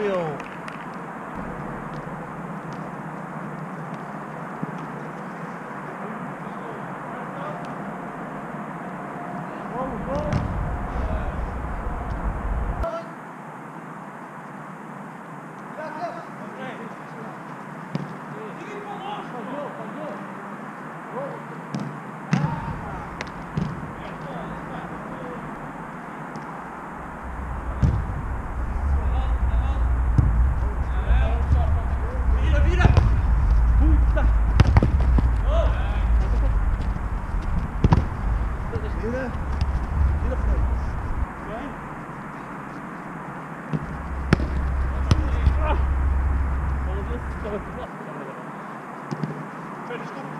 没有。Jeder, jeder von euch. Fertig, stopp!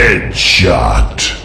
Headshot.